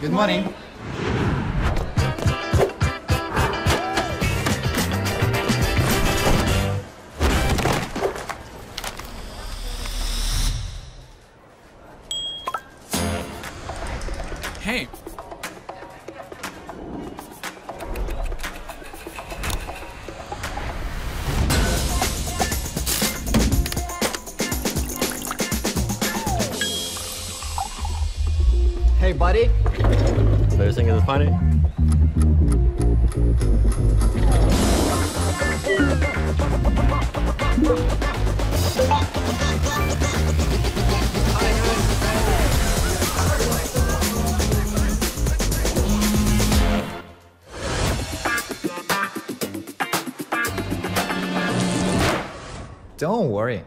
Good morning. Hey, Hey, buddy. You're thinking it's funny? Don't worry.